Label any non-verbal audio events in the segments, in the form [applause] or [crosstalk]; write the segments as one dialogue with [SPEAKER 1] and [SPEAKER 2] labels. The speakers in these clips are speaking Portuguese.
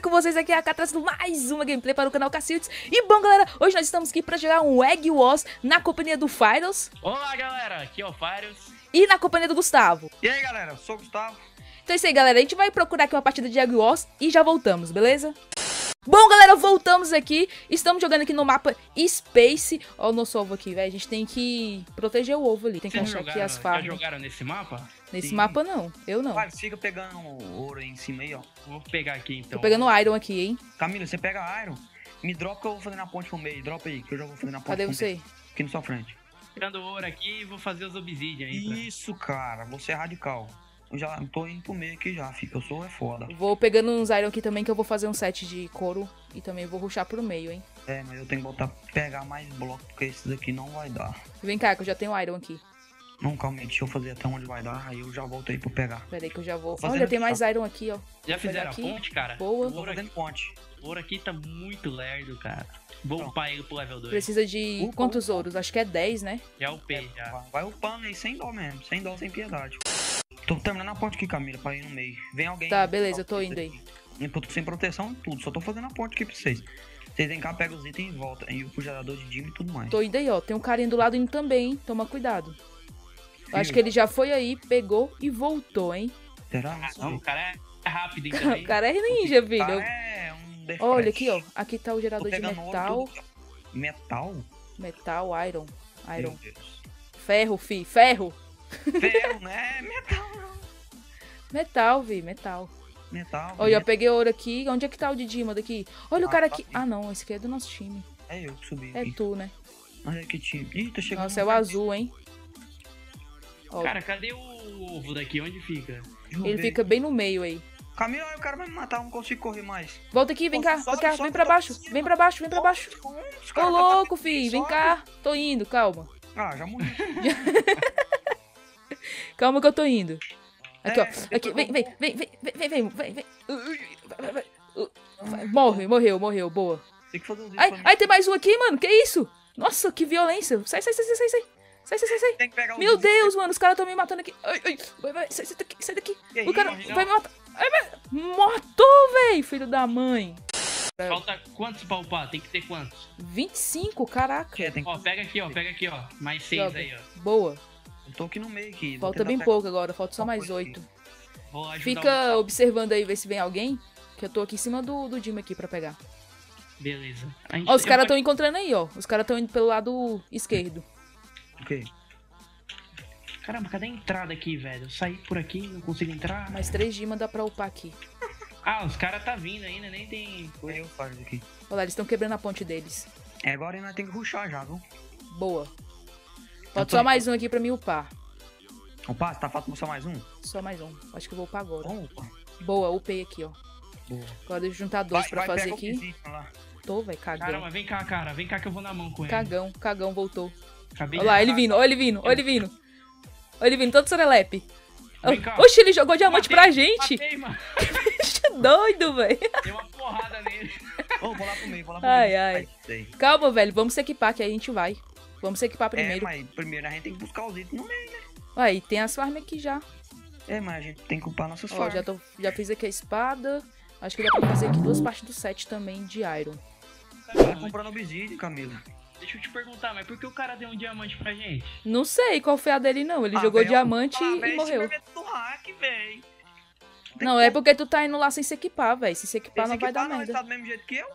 [SPEAKER 1] beleza com vocês? Aqui é a Cá trazendo mais uma gameplay para o canal Cacildes. E bom, galera, hoje nós estamos aqui para jogar um Egg Wars na companhia do Fyros
[SPEAKER 2] Olá, galera, aqui é o Fyros.
[SPEAKER 1] e na companhia do Gustavo.
[SPEAKER 3] E aí, galera, eu sou o Gustavo.
[SPEAKER 1] Então é isso aí, galera. A gente vai procurar aqui uma partida de Egg Wars e já voltamos, beleza? Bom, galera, voltamos aqui. Estamos jogando aqui no mapa Space. Ó o nosso ovo aqui, velho. A gente tem que proteger o ovo ali. Tem que
[SPEAKER 2] Vocês
[SPEAKER 1] achar
[SPEAKER 2] jogaram,
[SPEAKER 1] aqui as
[SPEAKER 2] já
[SPEAKER 1] farms.
[SPEAKER 2] jogaram nesse mapa?
[SPEAKER 1] Nesse
[SPEAKER 3] Sim.
[SPEAKER 1] mapa, não. Eu não.
[SPEAKER 3] Vai, fica pegando ouro aí em cima aí, ó.
[SPEAKER 2] Vou pegar aqui então.
[SPEAKER 1] Tô pegando Iron aqui, hein?
[SPEAKER 3] Camila, você pega Iron, me dropa que eu vou fazer na ponte pro meio. Dropa aí, que eu já vou fazer na ponte
[SPEAKER 1] Cadê
[SPEAKER 3] pro
[SPEAKER 1] você?
[SPEAKER 3] meio. Aqui na sua frente.
[SPEAKER 2] Tirando ouro aqui e vou fazer os obsidian aí. pra-
[SPEAKER 3] Isso, cara, você é radical. Eu já tô indo pro meio aqui já, fica. Eu sou é foda.
[SPEAKER 1] Vou pegando uns Iron aqui também, que eu vou fazer um set de couro. E também vou ruxar pro meio, hein?
[SPEAKER 3] É, mas eu tenho que botar, pegar mais bloco, porque esse daqui não vai dar.
[SPEAKER 1] Vem cá, que eu já tenho Iron aqui.
[SPEAKER 3] Não, calma aí, deixa eu fazer até onde vai dar, aí eu já volto aí pra pegar.
[SPEAKER 1] Pera aí que eu já vou.
[SPEAKER 3] Fazendo
[SPEAKER 1] Olha, tem
[SPEAKER 3] aqui,
[SPEAKER 1] mais Iron aqui, ó.
[SPEAKER 2] Já fizeram
[SPEAKER 1] aqui.
[SPEAKER 2] a ponte, cara?
[SPEAKER 1] Boa.
[SPEAKER 3] Tô
[SPEAKER 2] ouro, aqui,
[SPEAKER 3] fazendo ponte.
[SPEAKER 2] o ouro aqui tá muito lerdo, cara. Vou upar ele pro level 2.
[SPEAKER 1] Precisa de
[SPEAKER 3] Upa,
[SPEAKER 1] quantos
[SPEAKER 3] upa.
[SPEAKER 1] ouros? Acho que é 10, né?
[SPEAKER 2] Já upei, já.
[SPEAKER 3] Vai, vai upando aí, sem dó mesmo, sem dó, sem piedade. Tô terminando a ponte aqui, Camila, pra ir no meio. Vem alguém.
[SPEAKER 1] Tá, beleza, eu tô indo aí.
[SPEAKER 3] Eu tô sem proteção e tudo, só tô fazendo a ponte aqui pra vocês. Vocês vêm cá, pegam os itens e volta. E o gerador de Jimmy e tudo mais.
[SPEAKER 1] Tô indo aí, ó. Tem um carinha do lado indo também, hein? Toma cuidado. Eu acho que ele já foi aí, pegou e voltou, hein?
[SPEAKER 3] Será?
[SPEAKER 2] Ah,
[SPEAKER 3] Não
[SPEAKER 2] o cara é rápido então. [laughs]
[SPEAKER 1] O cara é ninja, filho.
[SPEAKER 3] é um defresh.
[SPEAKER 1] Olha aqui, ó. Aqui tá o gerador de
[SPEAKER 3] ouro
[SPEAKER 1] metal.
[SPEAKER 3] Metal?
[SPEAKER 1] Metal, iron. Iron.
[SPEAKER 3] Meu Deus.
[SPEAKER 1] Ferro, fi. Ferro.
[SPEAKER 3] Ferro, né? Metal não.
[SPEAKER 1] Metal, vi. Metal.
[SPEAKER 3] Metal.
[SPEAKER 1] Olha, eu peguei ouro aqui. Onde é que tá o de Dima daqui? Olha o
[SPEAKER 3] Ah,
[SPEAKER 1] cara
[SPEAKER 3] tá
[SPEAKER 1] aqui. Ah, não. Esse aqui é do nosso time.
[SPEAKER 3] É eu que subi
[SPEAKER 1] É
[SPEAKER 3] aqui.
[SPEAKER 1] tu, né?
[SPEAKER 3] Olha que time. Ih, tá chegando.
[SPEAKER 1] Nossa, é o azul, hein? Ó,
[SPEAKER 2] Cara, cadê o ovo daqui? Onde fica?
[SPEAKER 3] Deixa
[SPEAKER 1] ele
[SPEAKER 3] ver.
[SPEAKER 1] fica bem no meio aí.
[SPEAKER 3] Camila, o cara vai me matar, eu não consigo correr mais.
[SPEAKER 1] Volta aqui, vem cá,
[SPEAKER 3] Sobe,
[SPEAKER 1] vem cá,
[SPEAKER 3] sobe,
[SPEAKER 1] vem pra
[SPEAKER 3] sobe,
[SPEAKER 1] baixo,
[SPEAKER 3] sobe.
[SPEAKER 1] vem pra baixo, vem pra baixo. Ô
[SPEAKER 3] tá
[SPEAKER 1] louco,
[SPEAKER 3] batendo,
[SPEAKER 1] fi, vem cá. Tô indo, calma.
[SPEAKER 3] Ah, já morri. [laughs]
[SPEAKER 1] Calma que eu tô indo. Aqui,
[SPEAKER 3] É,
[SPEAKER 1] ó. Aqui,
[SPEAKER 3] depois
[SPEAKER 1] vem, vem, vem, vem, vem, vem, vem, vem, vem. Vai, vai, vai. Vai, Morre, morreu, morreu, boa.
[SPEAKER 3] Tem que fazer uns
[SPEAKER 1] Ai, ai, tem mais um aqui, mano. Que isso? Nossa, que violência. Sai, sai, sai, sai, sai, sai. Sai, sai, sai, sai.
[SPEAKER 3] Tem que pegar os
[SPEAKER 1] Meu. Deus, mano, os caras tão me matando aqui. Ai, ai, vai, vai, sai, sai daqui, sai daqui.
[SPEAKER 3] Que
[SPEAKER 1] O cara vai me matar. Ai, vai. Matou, véi, filho da mãe.
[SPEAKER 2] Falta quantos pra upar? Tem que ter quantos?
[SPEAKER 1] 25, caraca.
[SPEAKER 3] É, tem que...
[SPEAKER 2] Ó, pega aqui, ó, pega aqui, ó. Mais seis
[SPEAKER 1] Joga.
[SPEAKER 2] aí, ó.
[SPEAKER 1] Boa.
[SPEAKER 3] Tô aqui no meio aqui.
[SPEAKER 1] Falta bem pouco agora, falta só mais oito. Fica
[SPEAKER 2] o-
[SPEAKER 1] observando aí, ver se vem alguém. Que eu tô aqui em cima do, do Jimmy aqui pra pegar.
[SPEAKER 2] Beleza.
[SPEAKER 1] Ó, os caras
[SPEAKER 2] vou-
[SPEAKER 1] tão encontrando aí, ó. Os caras tão indo pelo lado esquerdo.
[SPEAKER 3] Ok.
[SPEAKER 2] Caramba, cadê a entrada aqui, velho? Eu saí por aqui, não consigo entrar.
[SPEAKER 1] Mais três Dima dá pra upar aqui.
[SPEAKER 2] Ah, os caras tá vindo ainda, nem tem.
[SPEAKER 3] Eu faz aqui.
[SPEAKER 1] Olha lá, eles estão quebrando a ponte deles.
[SPEAKER 3] É, agora nós temos que ruxar já, viu?
[SPEAKER 1] Boa. Falta
[SPEAKER 3] tô-
[SPEAKER 1] só mais um aqui pra mim upar.
[SPEAKER 3] Opa, tá faltando só mais um?
[SPEAKER 1] Só mais um. Acho que eu vou upar agora.
[SPEAKER 3] Opa.
[SPEAKER 1] Boa, upei aqui, ó.
[SPEAKER 3] Boa.
[SPEAKER 1] Agora deixa eu juntar dois pra fazer
[SPEAKER 3] pega o
[SPEAKER 1] aqui. Tô, velho, cagão.
[SPEAKER 2] Caramba, vem cá, cara. Vem cá que eu vou na mão com ele.
[SPEAKER 1] Cagão, cagão, voltou.
[SPEAKER 2] Acabei
[SPEAKER 1] Olha lá, ele vindo, olha ele vindo, olha ele vindo. Olha ele vindo, todo serelepe. Oxe, ele jogou diamante
[SPEAKER 2] Matei,
[SPEAKER 1] pra gente.
[SPEAKER 2] Matei, mano.
[SPEAKER 1] Bicho [laughs] doido, velho.
[SPEAKER 2] Dei uma porrada nele.
[SPEAKER 3] Ô, vou lá pro meio, vou lá pro
[SPEAKER 1] Ai,
[SPEAKER 3] meio.
[SPEAKER 1] ai.
[SPEAKER 3] sei.
[SPEAKER 1] Calma, velho, vamos se equipar que aí a gente vai. Vamos se equipar
[SPEAKER 3] É,
[SPEAKER 1] primeiro.
[SPEAKER 3] mas primeiro a gente tem que buscar os itens no meio, né?
[SPEAKER 1] Aí, tem as farms aqui já.
[SPEAKER 3] É, mas a gente tem que upar nossas
[SPEAKER 1] Ó,
[SPEAKER 3] farms.
[SPEAKER 1] já, tô, já fiz aqui a espada. Acho que dá pra fazer aqui duas partes do set também de iron.
[SPEAKER 3] Tá comprando obsidian, Camila.
[SPEAKER 2] Deixa eu te perguntar, mas por que o cara deu um diamante pra gente?
[SPEAKER 1] Não sei qual foi a dele, não. Ele
[SPEAKER 3] Ah,
[SPEAKER 1] jogou
[SPEAKER 3] velho,
[SPEAKER 1] diamante
[SPEAKER 3] ah,
[SPEAKER 1] e
[SPEAKER 3] velho,
[SPEAKER 1] morreu.
[SPEAKER 3] Do hack, velho.
[SPEAKER 1] Não, é porque tu tá indo lá sem se equipar, velho. Se se equipar,
[SPEAKER 3] Esse
[SPEAKER 1] não vai
[SPEAKER 3] aqui
[SPEAKER 1] dar
[SPEAKER 3] não,
[SPEAKER 1] merda.
[SPEAKER 3] tá do mesmo jeito que eu.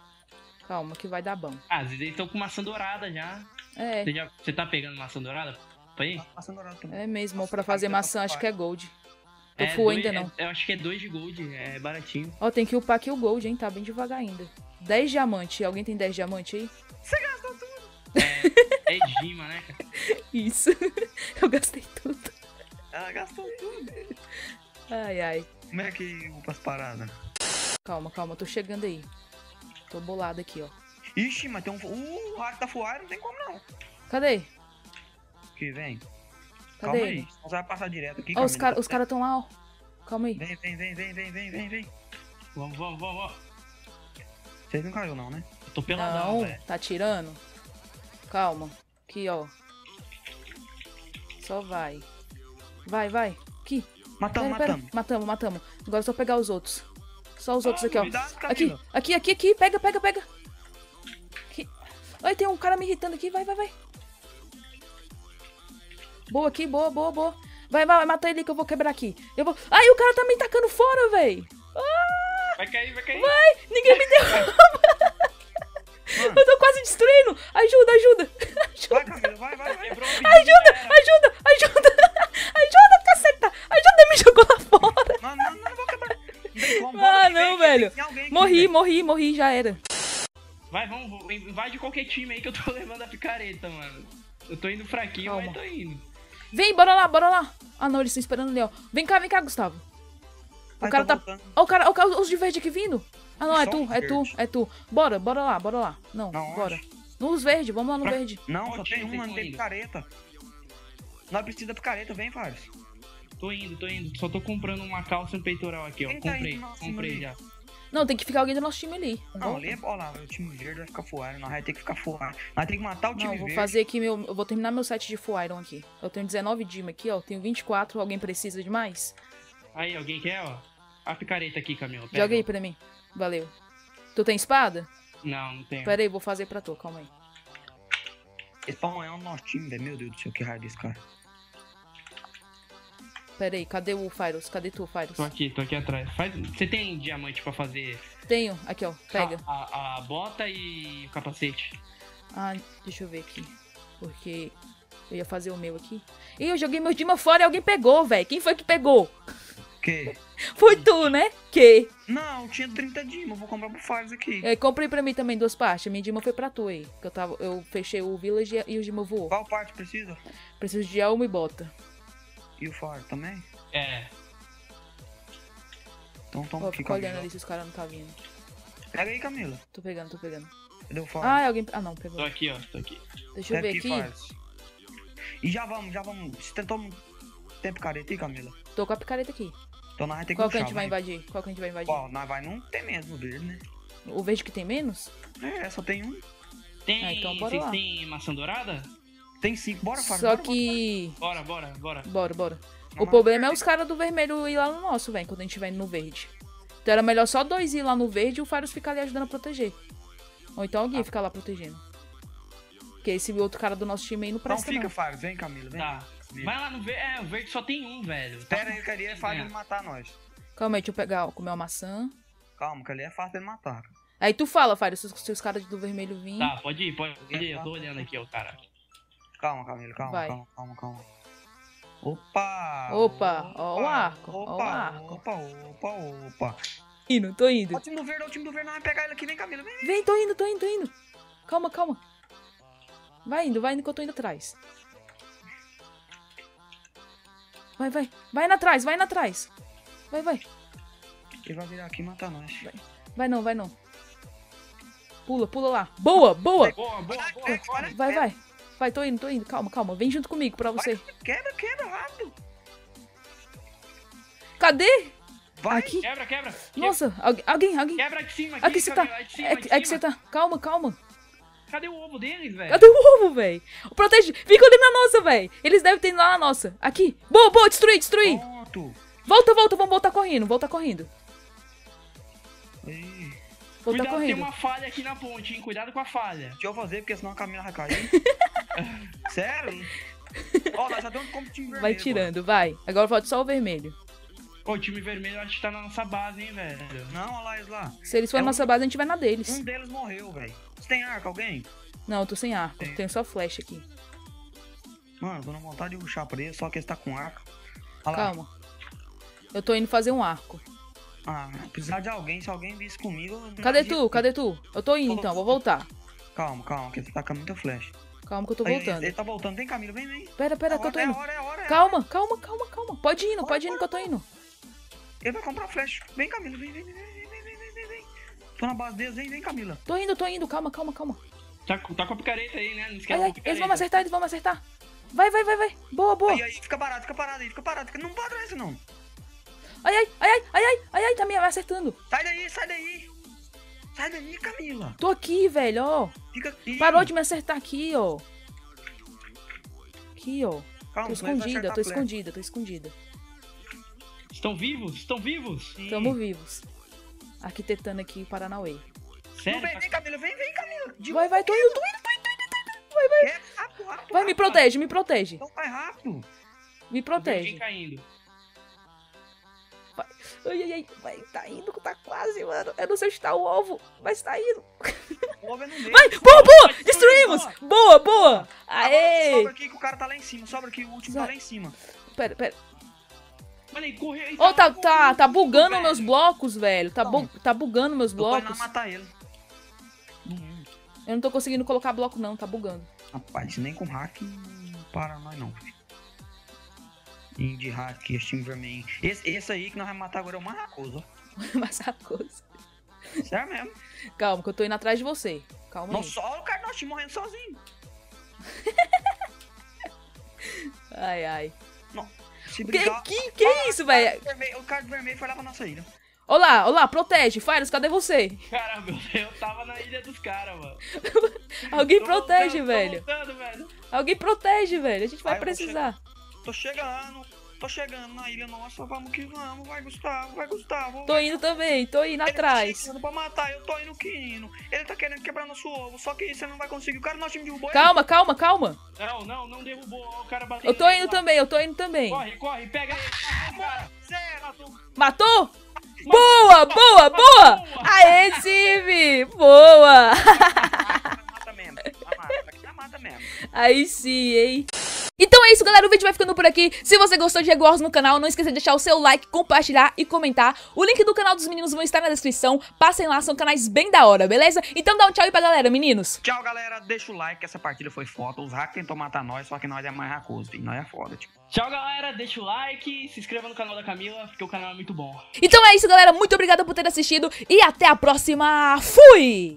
[SPEAKER 1] Calma, que vai dar bom.
[SPEAKER 2] Ah, às vezes eles estão com maçã dourada já.
[SPEAKER 1] É,
[SPEAKER 2] Você, já. você tá pegando maçã dourada? Aí?
[SPEAKER 3] Tá passando dourado também.
[SPEAKER 1] é mesmo.
[SPEAKER 3] Nossa,
[SPEAKER 1] Pra fazer
[SPEAKER 3] cara,
[SPEAKER 1] maçã,
[SPEAKER 3] tá
[SPEAKER 1] acho que é gold. Tô
[SPEAKER 2] É,
[SPEAKER 1] full
[SPEAKER 2] dois-
[SPEAKER 1] ainda não.
[SPEAKER 2] é- eu acho que é 2 de gold, é baratinho.
[SPEAKER 1] Ó, tem que upar aqui o gold, hein? Tá bem devagar ainda. 10 diamante. Alguém tem 10 diamante aí?
[SPEAKER 2] É Gima, né, cara? [laughs]
[SPEAKER 1] Isso. [laughs] Eu gastei tudo.
[SPEAKER 3] Ela gastou tudo.
[SPEAKER 1] Ai, ai.
[SPEAKER 3] Como é que upa as paradas?
[SPEAKER 1] Calma, calma. Tô chegando aí. Tô bolado aqui, ó.
[SPEAKER 3] Ixi, mas tem um... Uh, o hack tá full iron, não tem como não.
[SPEAKER 1] Cadê?
[SPEAKER 3] Aqui, vem.
[SPEAKER 1] Cadê
[SPEAKER 3] Calma aí. Você vai passar direto aqui,
[SPEAKER 1] Ó, os
[SPEAKER 3] Camila.
[SPEAKER 1] caras os cara tão lá, ó. Calma aí.
[SPEAKER 3] Vem, vem, vem, vem, vem, vem, vem, vem.
[SPEAKER 2] Vamos, vamos, vamos, vamos.
[SPEAKER 3] Vocês não caiu não, né?
[SPEAKER 2] Eu tô peladão,
[SPEAKER 1] Não,
[SPEAKER 2] velho.
[SPEAKER 1] tá tirando? Calma. Aqui, ó. Só vai. Vai, vai. Aqui.
[SPEAKER 3] Matamos,
[SPEAKER 1] Pera, pera.
[SPEAKER 3] matamos.
[SPEAKER 1] Matamos, matamos. Agora é só pegar os outros. Só os outros aqui, ó. Aqui, aqui, aqui, aqui. Pega, pega, pega. Ai, tem um cara me irritando aqui. Vai, vai, vai. Boa aqui, boa, boa, boa. Vai, vai, mata ele que eu vou quebrar aqui. Eu vou... Ai, o cara tá me tacando fora, véi.
[SPEAKER 2] Vai cair, vai cair.
[SPEAKER 1] Ninguém me derruba. Eu tô quase destruindo. Ajuda, ajuda. Ajuda,
[SPEAKER 3] vai, Camila, vai, vai, vai.
[SPEAKER 1] Ajuda, ajuda, ajuda. Ajuda, caceta. Ajuda, me jogou lá fora.
[SPEAKER 3] Não, não, não, não vou quebrar. Não.
[SPEAKER 1] Ah, não, velho. Morri, morri, morri, já era.
[SPEAKER 2] Vai, vamos, invade qualquer time aí que eu tô [laughs] levando a picareta, mano. Eu tô indo fraquinho,
[SPEAKER 1] Calma.
[SPEAKER 2] mas tô indo.
[SPEAKER 1] Vem, bora lá, bora lá. Ah, não, eles estão esperando ali, ó. Vem cá, vem cá, Gustavo. O
[SPEAKER 3] Ai,
[SPEAKER 1] cara tá.
[SPEAKER 3] voltando.
[SPEAKER 1] Ó, o cara, ó, o cara- os de verde aqui vindo. Ah, não, é tu, é tu, é tu. Bora, bora lá, bora lá. Não,
[SPEAKER 3] Não,
[SPEAKER 1] bora.
[SPEAKER 3] onde?
[SPEAKER 1] Nos verdes, vamos lá no
[SPEAKER 2] Pra-
[SPEAKER 1] verde.
[SPEAKER 3] Não, só tem um,
[SPEAKER 2] estão
[SPEAKER 3] tem picareta. Nós precisamos da picareta, vem, Fares.
[SPEAKER 2] Tô indo, tô indo. Só tô comprando uma calça e um peitoral aqui, ó.
[SPEAKER 3] Quem tá
[SPEAKER 2] Comprei,
[SPEAKER 3] nosso
[SPEAKER 2] comprei já.
[SPEAKER 1] Não, tem que ficar alguém do nosso time ali.
[SPEAKER 3] Não, ali é, ó lá, o time verde vai ficar full iron, nós vai ter que ficar full iron. Nós ter que matar o time
[SPEAKER 1] Não, vou
[SPEAKER 3] verde.
[SPEAKER 1] fazer aqui meu. Eu vou terminar meu set de Full Iron aqui. Eu tenho 19 Dima aqui, ó. Tenho 24. Alguém precisa de mais?
[SPEAKER 2] Aí, alguém quer, ó? A picareta aqui, Camila. pega.
[SPEAKER 1] Joga aí pra mim. Valeu. Tu tem espada?
[SPEAKER 2] Não, não tem.
[SPEAKER 1] Pera aí, vou fazer pra tu, calma aí.
[SPEAKER 3] Esse pão é o nosso time, velho. Meu Deus do céu, que raio desse cara.
[SPEAKER 1] Pera aí, cadê o Fyros? Cadê tu, Fyros?
[SPEAKER 2] Tô aqui, tô aqui atrás. Faz... Você tem diamante pra fazer
[SPEAKER 1] Tenho. Aqui, ó. Pega.
[SPEAKER 2] A, a- a bota e o capacete?
[SPEAKER 1] Ah, deixa eu ver aqui. Porque eu ia fazer o meu aqui. Ih, eu joguei meu Dima fora e alguém pegou, velho. Quem foi que pegou?
[SPEAKER 3] Que? [laughs]
[SPEAKER 1] Foi tu, né? Que?
[SPEAKER 3] Não, tinha 30 Dima, vou comprar pro Fares aqui.
[SPEAKER 1] É, comprei pra mim também duas partes. A minha Dima foi pra tu aí. Que eu, tava, eu fechei o Village e o Dima voou.
[SPEAKER 3] Qual parte precisa?
[SPEAKER 1] Preciso de alma e bota.
[SPEAKER 3] E o Fares também?
[SPEAKER 2] É.
[SPEAKER 3] Então toma
[SPEAKER 1] Ó,
[SPEAKER 3] aqui,
[SPEAKER 1] fica olhando ali se os caras não tá vindo.
[SPEAKER 3] Pega aí, Camila.
[SPEAKER 1] Tô pegando, tô pegando.
[SPEAKER 3] Cadê o Fares?
[SPEAKER 1] Ah, é alguém. Ah, não, pegou.
[SPEAKER 2] Tô aqui, ó. Tô aqui.
[SPEAKER 1] Deixa eu
[SPEAKER 3] Pega
[SPEAKER 1] ver aqui.
[SPEAKER 3] E já vamos, já vamos. Você tentou tem picareta aí, Camila?
[SPEAKER 1] Tô com a picareta aqui.
[SPEAKER 3] Então nós vai ter que
[SPEAKER 1] Qual que a gente vai invadir? Qual que a gente vai invadir?
[SPEAKER 3] Qual? Nós vai não tem mesmo verde, né?
[SPEAKER 1] O verde que tem menos?
[SPEAKER 3] É, só tem um.
[SPEAKER 2] Tem.
[SPEAKER 1] Ah, então bora
[SPEAKER 2] Vocês
[SPEAKER 1] lá.
[SPEAKER 2] têm maçã dourada?
[SPEAKER 3] Tem cinco, bora, Fares.
[SPEAKER 1] Só
[SPEAKER 3] bora,
[SPEAKER 1] que.
[SPEAKER 2] Bora, bora, bora.
[SPEAKER 1] Bora, bora.
[SPEAKER 3] Não,
[SPEAKER 1] O problema é os caras do vermelho ir lá no nosso, velho, quando a gente indo no verde. Então era melhor só dois ir lá no verde e o Faros ficar ali ajudando a proteger. Ou então alguém ficar lá protegendo. Porque esse outro cara do nosso time aí não
[SPEAKER 3] Não
[SPEAKER 1] presta
[SPEAKER 3] fica,
[SPEAKER 1] não.
[SPEAKER 3] Fares. Vem, Camila, vem.
[SPEAKER 2] Tá. Vai lá no verde. É, o verde só tem um, velho.
[SPEAKER 3] Pera aí, que ali é fácil
[SPEAKER 2] É.
[SPEAKER 3] ele matar nós.
[SPEAKER 1] Calma aí, deixa eu pegar, ó, comer uma maçã.
[SPEAKER 3] Calma, que ali é fácil ele matar.
[SPEAKER 1] Aí tu fala, Faros, se os, se os caras do vermelho virem.
[SPEAKER 2] Tá, pode ir, pode ir. Eu tô olhando aqui, ó, cara.
[SPEAKER 3] Calma, Camila, calma,
[SPEAKER 1] Vai.
[SPEAKER 3] calma, calma, calma. Opa!
[SPEAKER 1] Opa, ó o arco, ó o
[SPEAKER 3] Opa,
[SPEAKER 1] arco.
[SPEAKER 3] opa, opa, opa.
[SPEAKER 1] Indo, tô indo.
[SPEAKER 3] Ó o time do verde, ó o time do verde, não vai pegar ele aqui, vem, Camila, vem.
[SPEAKER 1] Vem, tô indo, tô indo, tô indo. Calma, calma. Vai indo, vai indo que eu tô indo atrás. Vai, vai. Vai indo atrás, vai indo atrás. Vai, vai.
[SPEAKER 3] Ele vai virar aqui e matar nós.
[SPEAKER 1] Vai não, vai não. Pula, pula lá. Boa, boa.
[SPEAKER 2] Boa, boa, boa.
[SPEAKER 3] Vai.
[SPEAKER 1] Vai, vai. Vai, tô indo, tô indo. Calma, calma. Vem junto comigo pra você.
[SPEAKER 3] Quebra, quebra, rápido.
[SPEAKER 1] Cadê?
[SPEAKER 3] Vai.
[SPEAKER 1] Aqui.
[SPEAKER 2] Quebra, quebra.
[SPEAKER 1] Nossa, algu- alguém, alguém.
[SPEAKER 2] Quebra de cima aqui,
[SPEAKER 1] Aqui você tá.
[SPEAKER 2] Cima,
[SPEAKER 1] É, que- é que você tá. Calma, calma.
[SPEAKER 2] Cadê o ovo deles, velho?
[SPEAKER 1] Cadê o ovo, véi? Protege. Fica ali na nossa, véi. Eles devem ter ido lá na nossa. Aqui. Boa, boa. Destruir, destruir.
[SPEAKER 3] Pronto.
[SPEAKER 1] Volta, volta. Vamos voltar correndo. Volta correndo.
[SPEAKER 2] Cuidado, tem uma falha aqui na ponte, hein? Cuidado com a falha.
[SPEAKER 3] Deixa eu fazer, porque senão a Camila vai cair. [laughs] Sério? Ó, nós já temos como time vermelho.
[SPEAKER 1] Vai tirando, vai. Agora falta só o vermelho.
[SPEAKER 2] Ô, o time vermelho acho que tá na nossa base, hein, velho.
[SPEAKER 3] Não, olha lá, eles lá.
[SPEAKER 1] Se eles forem
[SPEAKER 3] É
[SPEAKER 1] na
[SPEAKER 3] um-
[SPEAKER 1] nossa base, a gente vai na deles.
[SPEAKER 3] Um deles morreu, velho. Você tem arco, alguém?
[SPEAKER 1] Não, eu tô sem arco.
[SPEAKER 3] Tem.
[SPEAKER 1] Tenho só flecha aqui.
[SPEAKER 3] Mano, tô na vontade de ruxar pra ele, só que ele tá com arco. Olha lá.
[SPEAKER 1] Calma. Eu tô indo fazer um arco.
[SPEAKER 3] Ah, precisar de alguém, se alguém visse comigo... eu-
[SPEAKER 1] Cadê tu? Cadê tu? Eu tô indo então, vou voltar.
[SPEAKER 3] Calma, calma, que ele tá com muita flecha.
[SPEAKER 1] Calma que eu tô voltando.
[SPEAKER 3] Ele, ele tá voltando, vem Camila, vem, vem.
[SPEAKER 1] Pera, pera,
[SPEAKER 3] É
[SPEAKER 1] que eu tô
[SPEAKER 3] hora,
[SPEAKER 1] indo.
[SPEAKER 3] É hora, é hora, é
[SPEAKER 1] Calma, calma, calma, calma. Pode ir indo, pode ir indo que eu tô indo.
[SPEAKER 3] Ele vai comprar flecha. Vem, Camila, vem, vem, vem, vem, vem, vem, vem, vem, vem. Tô na base deles, vem, vem, Camila.
[SPEAKER 1] Tô indo, tô indo. Calma, calma, calma.
[SPEAKER 2] Tá, com- tá com a picareta aí, né? Não esquece
[SPEAKER 1] Ai,
[SPEAKER 2] da
[SPEAKER 1] ai,
[SPEAKER 2] picareta.
[SPEAKER 1] eles vão acertar, eles vão acertar. Vai, vai, vai, vai. Boa, boa.
[SPEAKER 3] Aí, aí, fica parado, fica parado aí, fica parado. Fica... Não pode atrás, não.
[SPEAKER 1] Ai, ai, ai, ai, ai, ai, ai, ai, tá me acertando.
[SPEAKER 3] Sai daí, sai daí. Sai daí, Camila.
[SPEAKER 1] Tô aqui, velho, ó.
[SPEAKER 3] Fica aqui.
[SPEAKER 1] Parou de me acertar aqui, ó. Aqui, ó.
[SPEAKER 3] Calma,
[SPEAKER 1] Tô escondida, tô escondida, tô escondida.
[SPEAKER 2] Estão vivos? Estão vivos?
[SPEAKER 1] Tamo vivos. arquitetando aqui o Paranauê.
[SPEAKER 3] Não,
[SPEAKER 2] Sério?
[SPEAKER 3] vem, vem, Camila, vem, vem, Camila. De
[SPEAKER 1] Vai, vai, tô indo, tô indo, tô indo, tô indo, tô indo. Vai, vai.
[SPEAKER 3] quê? Rápido, rápido,
[SPEAKER 1] Vai, me
[SPEAKER 3] rápido.
[SPEAKER 1] protege, me protege.
[SPEAKER 3] Então vai rápido.
[SPEAKER 1] Me protege.
[SPEAKER 2] caindo?
[SPEAKER 1] Ai, ai, ai. Vai, tá indo, tá quase, mano. Eu não sei onde tá o ovo, mas tá indo.
[SPEAKER 3] O ovo é no meio.
[SPEAKER 1] Vai, boa, boa! Destruímos! Boa, boa! Aê!
[SPEAKER 3] Sobra aqui que o cara tá lá em cima. Sobra aqui, o último tá lá em cima.
[SPEAKER 1] Pera, pera.
[SPEAKER 2] Mano, ele correu e
[SPEAKER 1] Ô, tá, tá, tá bugando
[SPEAKER 2] velho.
[SPEAKER 1] meus blocos, velho. Tá, bu tá bugando meus
[SPEAKER 3] lá
[SPEAKER 1] blocos.
[SPEAKER 3] matar ele.
[SPEAKER 1] Eu não tô conseguindo colocar bloco, não. Tá bugando.
[SPEAKER 3] Rapaz, nem com hack para nós não. De hack, esse time vermelho. Esse, esse aí que nós vamos matar agora é o mais racoso, ó. [laughs]
[SPEAKER 1] Mas a coisa.
[SPEAKER 3] Sério mesmo.
[SPEAKER 1] Calma, que eu tô indo atrás de você. Calma aí.
[SPEAKER 3] Nossa, olha o cara time morrendo sozinho. [laughs]
[SPEAKER 1] Ai, ai.
[SPEAKER 3] Se
[SPEAKER 1] Que,
[SPEAKER 3] brigar...
[SPEAKER 1] que, que é isso, velho?
[SPEAKER 3] O cara do vermelho foi lá pra nossa ilha.
[SPEAKER 1] Olá, olá, protege. Fires, cadê você? [laughs]
[SPEAKER 2] Caramba, eu tava na ilha dos caras, mano.
[SPEAKER 1] Alguém
[SPEAKER 2] Tô
[SPEAKER 1] protege,
[SPEAKER 2] voltando, tô
[SPEAKER 1] velho.
[SPEAKER 2] voltando, velho.
[SPEAKER 1] Alguém protege, velho. A gente vai
[SPEAKER 3] Ai, eu vou
[SPEAKER 1] precisar.
[SPEAKER 3] Tô chegando, tô chegando na ilha nossa, vamos que vamos, vai Gustavo, vai Gustavo.
[SPEAKER 1] Tô indo também, tô indo
[SPEAKER 3] Ele
[SPEAKER 1] atrás.
[SPEAKER 3] Tá pra matar, eu tô indo que indo. Ele tá querendo quebrar nosso ovo, só que você não vai conseguir. O cara do nosso time derrubou ele.
[SPEAKER 1] Calma, calma, calma.
[SPEAKER 2] Não, não, não derrubou. O cara bateu.
[SPEAKER 1] Eu tô indo também, eu tô indo também.
[SPEAKER 2] Corre, corre, pega ele. Cara,
[SPEAKER 3] Zero.
[SPEAKER 2] matou.
[SPEAKER 1] Matou? Boa, boa, boa! Aê, Steve! Boa!
[SPEAKER 3] Mata mesmo, tá mata, tá mata mesmo.
[SPEAKER 1] Aí sim, hein? Então é isso, galera. O vídeo vai ficando por aqui. Se você gostou de Diego Wars no canal, não esqueça de deixar o seu like, compartilhar e comentar. O link do canal dos meninos vão estar na descrição. Passem lá, são canais bem da hora, beleza? Então dá um tchau aí pra galera, meninos.
[SPEAKER 3] Tchau, galera. Deixa o like, que essa partida foi foda. Os hackers tentou matar nós, só que nós é mais racoso, filho. Nós é foda, tipo.
[SPEAKER 2] Tchau, galera. Deixa o like, se inscreva no canal da Camila, porque o canal é muito bom.
[SPEAKER 1] Então é isso, galera. Muito obrigada por ter assistido e até a próxima. Fui!